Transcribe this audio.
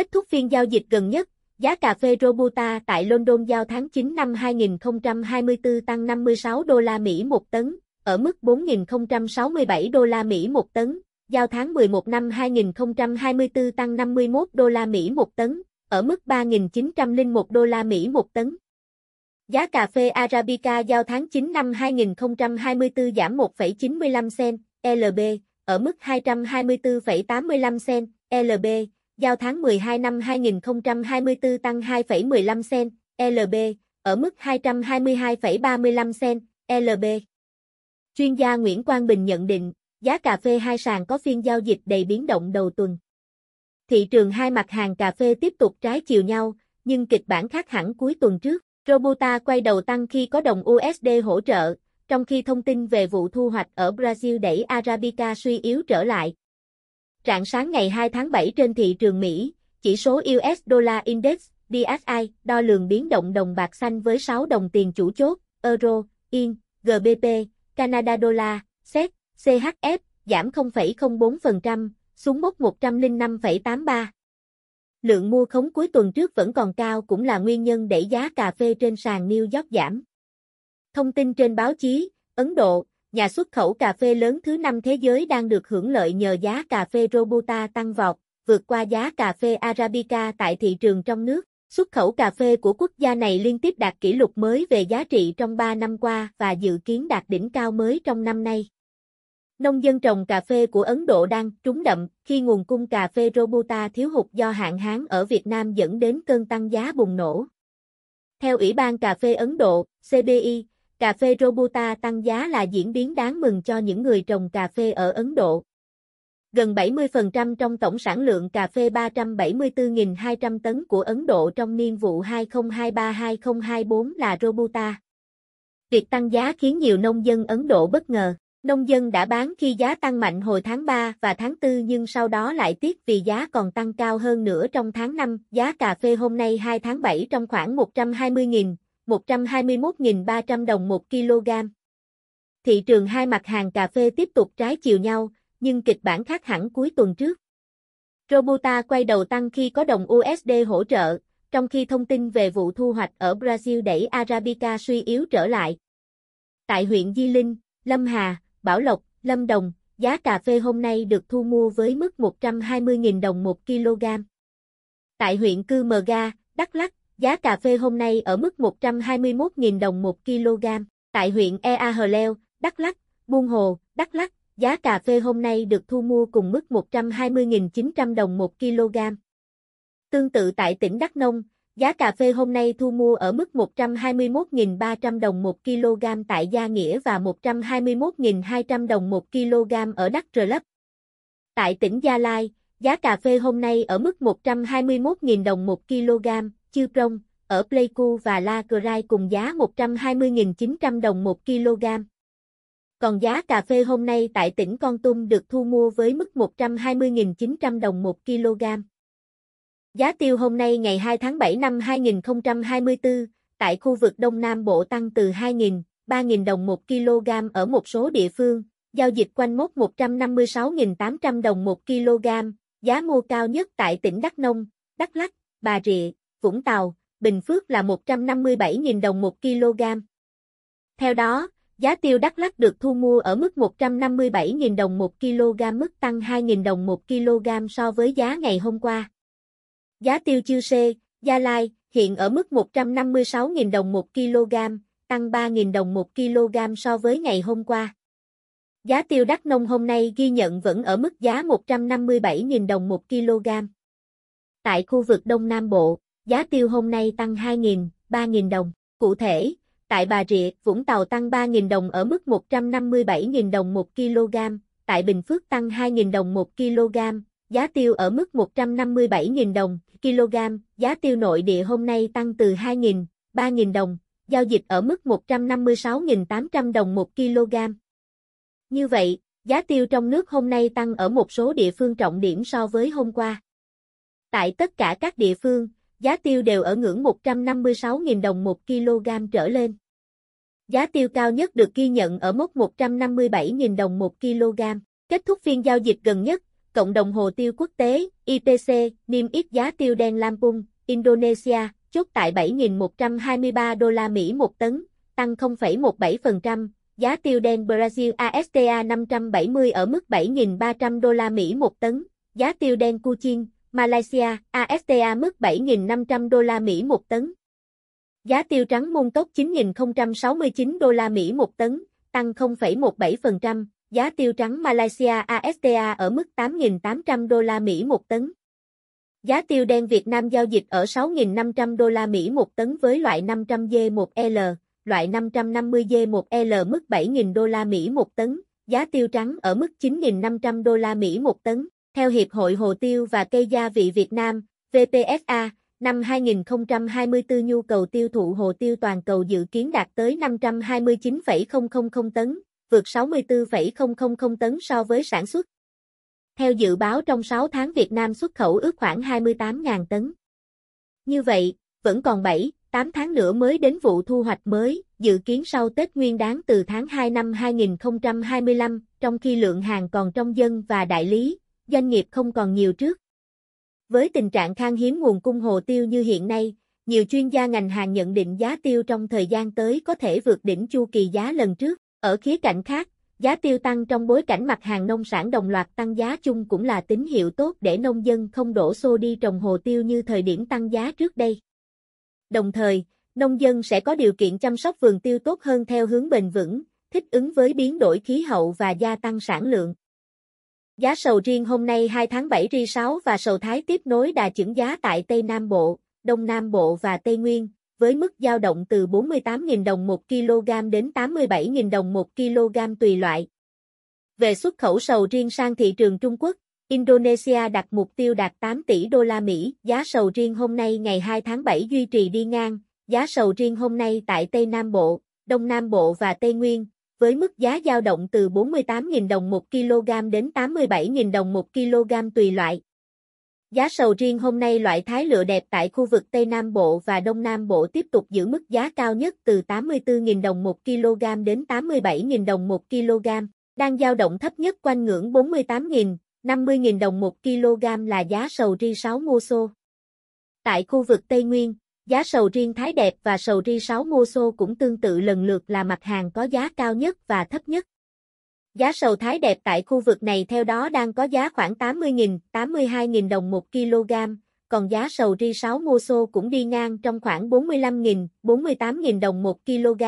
Kết thúc phiên giao dịch gần nhất, giá cà phê Robusta tại London giao tháng 9 năm 2024 tăng 56 đô la Mỹ một tấn, ở mức 4.067 đô la Mỹ một tấn, giao tháng 11 năm 2024 tăng 51 đô la Mỹ một tấn, ở mức 3.901 đô la Mỹ một tấn. Giá cà phê Arabica giao tháng 9 năm 2024 giảm 1,95 cent LB, ở mức 224,85 cent LB, giao tháng 12 năm 2024 tăng 2,15 cent LB, ở mức 222,35 cent LB. Chuyên gia Nguyễn Quang Bình nhận định, giá cà phê hai sàn có phiên giao dịch đầy biến động đầu tuần. Thị trường hai mặt hàng cà phê tiếp tục trái chiều nhau, nhưng kịch bản khác hẳn cuối tuần trước. Robusta quay đầu tăng khi có đồng USD hỗ trợ, trong khi thông tin về vụ thu hoạch ở Brazil đẩy Arabica suy yếu trở lại. Rạng sáng ngày 2 tháng 7 trên thị trường Mỹ, chỉ số US Dollar Index (DSI) đo lường biến động đồng bạc xanh với 6 đồng tiền chủ chốt, Euro, Yên, GBP, Canada Dollar, SEC, CHF, giảm 0,04%, xuống mốc 105,83. Lượng mua khống cuối tuần trước vẫn còn cao cũng là nguyên nhân đẩy giá cà phê trên sàn New York giảm. Thông tin trên báo chí, Ấn Độ, nhà xuất khẩu cà phê lớn thứ năm thế giới đang được hưởng lợi nhờ giá cà phê Robusta tăng vọt, vượt qua giá cà phê Arabica tại thị trường trong nước. Xuất khẩu cà phê của quốc gia này liên tiếp đạt kỷ lục mới về giá trị trong 3 năm qua và dự kiến đạt đỉnh cao mới trong năm nay. Nông dân trồng cà phê của Ấn Độ đang trúng đậm khi nguồn cung cà phê Robusta thiếu hụt do hạn hán ở Việt Nam dẫn đến cơn tăng giá bùng nổ. Theo Ủy ban Cà phê Ấn Độ, CBI, cà phê Robusta tăng giá là diễn biến đáng mừng cho những người trồng cà phê ở Ấn Độ. Gần 70% trong tổng sản lượng cà phê 374.200 tấn của Ấn Độ trong niên vụ 2023-2024 là Robusta. Việc tăng giá khiến nhiều nông dân Ấn Độ bất ngờ. Nông dân đã bán khi giá tăng mạnh hồi tháng 3 và tháng 4 nhưng sau đó lại tiếc vì giá còn tăng cao hơn nữa trong tháng 5. Giá cà phê hôm nay 2 tháng 7 trong khoảng 120.000, 121.300 đồng 1 kg. Thị trường hai mặt hàng cà phê tiếp tục trái chiều nhau, nhưng kịch bản khác hẳn cuối tuần trước. Robusta quay đầu tăng khi có đồng USD hỗ trợ, trong khi thông tin về vụ thu hoạch ở Brazil đẩy Arabica suy yếu trở lại. Tại huyện Di Linh, Lâm Hà, Bảo Lộc, Lâm Đồng, giá cà phê hôm nay được thu mua với mức 120.000 đồng 1 kg. Tại huyện Cư Mờ Ga, Đắk Lắk, giá cà phê hôm nay ở mức 121.000 đồng 1 kg. Tại huyện Ea Hờ Leo, Đắk Lắk, Buôn Hồ, Đắk Lắk, giá cà phê hôm nay được thu mua cùng mức 120.900 đồng 1 kg. Tương tự tại tỉnh Đắk Nông, Giá cà phê hôm nay thu mua ở mức 121.300 đồng 1 kg tại Gia Nghĩa và 121.200 đồng 1 kg ở Đắk Rơ Lấp. Tại tỉnh Gia Lai, giá cà phê hôm nay ở mức 121.000 đồng 1 kg, Chư Prong, ở Pleiku và La Crai cùng giá 120.900 đồng 1 kg. Còn giá cà phê hôm nay tại tỉnh Con Tum được thu mua với mức 120.900 đồng 1 kg. Giá tiêu hôm nay ngày 2 tháng 7 năm 2024, tại khu vực Đông Nam Bộ tăng từ 2.000, 3.000 đồng 1 kg ở một số địa phương, giao dịch quanh mốc 156.800 đồng 1 kg, giá mua cao nhất tại tỉnh Đắk Nông, Đắk Lắk, Bà Rịa, Vũng Tàu, Bình Phước là 157.000 đồng 1 kg. Theo đó, giá tiêu Đắk Lắk được thu mua ở mức 157.000 đồng 1 kg mức tăng 2.000 đồng 1 kg so với giá ngày hôm qua. Giá tiêu chư sê, Gia Lai, hiện ở mức 156.000 đồng 1 kg, tăng 3.000 đồng 1 kg so với ngày hôm qua. Giá tiêu đắk nông hôm nay ghi nhận vẫn ở mức giá 157.000 đồng 1 kg. Tại khu vực Đông Nam Bộ, giá tiêu hôm nay tăng 2.000, 3.000 đồng. Cụ thể, tại Bà Rịa, Vũng Tàu tăng 3.000 đồng ở mức 157.000 đồng 1 kg, tại Bình Phước tăng 2.000 đồng 1 kg, giá tiêu ở mức 157.000 đồng kg, giá tiêu nội địa hôm nay tăng từ 2.000, 3.000 đồng, giao dịch ở mức 156.800 đồng 1 kg. Như vậy, giá tiêu trong nước hôm nay tăng ở một số địa phương trọng điểm so với hôm qua. Tại tất cả các địa phương, giá tiêu đều ở ngưỡng 156.000 đồng 1 kg trở lên. Giá tiêu cao nhất được ghi nhận ở mốc 157.000 đồng 1 kg. Kết thúc phiên giao dịch gần nhất, Cộng đồng Hồ tiêu Quốc tế, IPC, niêm yết giá tiêu đen Lampung, Indonesia, chốt tại 7.123 đô la Mỹ một tấn, tăng 0,17%, giá tiêu đen Brazil ASTA 570 ở mức 7.300 đô la Mỹ một tấn, giá tiêu đen Kuching, Malaysia, AFTA mức 7.500 đô la Mỹ một tấn. Giá tiêu trắng môn tốt 9.069 đô la Mỹ một tấn, tăng 0,17%, giá tiêu trắng Malaysia ASTA ở mức 8.800 đô la Mỹ một tấn. Giá tiêu đen Việt Nam giao dịch ở 6.500 đô la Mỹ một tấn với loại 500G1L, loại 550G1L mức 7.000 đô la Mỹ một tấn, giá tiêu trắng ở mức 9.500 đô la Mỹ một tấn. Theo Hiệp hội Hồ tiêu và Cây gia vị Việt Nam, VPSA, năm 2024 nhu cầu tiêu thụ hồ tiêu toàn cầu dự kiến đạt tới 529,000 tấn, vượt 64,000 tấn so với sản xuất. Theo dự báo trong 6 tháng Việt Nam xuất khẩu ước khoảng 28.000 tấn. Như vậy, vẫn còn 7, 8 tháng nữa mới đến vụ thu hoạch mới, dự kiến sau Tết Nguyên Đán từ tháng 2 năm 2025, trong khi lượng hàng còn trong dân và đại lý, doanh nghiệp không còn nhiều trước. Với tình trạng khan hiếm nguồn cung hồ tiêu như hiện nay, nhiều chuyên gia ngành hàng nhận định giá tiêu trong thời gian tới có thể vượt đỉnh chu kỳ giá lần trước. Ở khía cạnh khác, giá tiêu tăng trong bối cảnh mặt hàng nông sản đồng loạt tăng giá chung cũng là tín hiệu tốt để nông dân không đổ xô đi trồng hồ tiêu như thời điểm tăng giá trước đây. Đồng thời, nông dân sẽ có điều kiện chăm sóc vườn tiêu tốt hơn theo hướng bền vững, thích ứng với biến đổi khí hậu và gia tăng sản lượng. Giá sầu riêng hôm nay 2 tháng 7 ri 6 và sầu thái tiếp nối đà chững giá tại Tây Nam Bộ, Đông Nam Bộ và Tây Nguyên, với mức dao động từ 48.000 đồng 1 kg đến 87.000 đồng 1 kg tùy loại. Về xuất khẩu sầu riêng sang thị trường Trung Quốc, Indonesia đặt mục tiêu đạt 8 tỷ đô la Mỹ. Giá sầu riêng hôm nay ngày 2 tháng 7 duy trì đi ngang. Giá sầu riêng hôm nay tại Tây Nam Bộ, Đông Nam Bộ và Tây Nguyên, với mức giá dao động từ 48.000 đồng 1 kg đến 87.000 đồng 1 kg tùy loại. Giá sầu riêng hôm nay loại thái lựa đẹp tại khu vực Tây Nam Bộ và Đông Nam Bộ tiếp tục giữ mức giá cao nhất từ 84.000 đồng 1 kg đến 87.000 đồng 1 kg, đang dao động thấp nhất quanh ngưỡng 48.000, 50.000 đồng 1 kg là giá sầu riêng 6 mô xô. Tại khu vực Tây Nguyên, giá sầu riêng Thái Đẹp và sầu riêng 6 mô xô cũng tương tự lần lượt là mặt hàng có giá cao nhất và thấp nhất. Giá sầu Thái Đẹp tại khu vực này theo đó đang có giá khoảng 80.000, 82.000 đồng 1 kg, còn giá sầu ri 6 mô xô cũng đi ngang trong khoảng 45.000, 48.000 đồng 1 kg.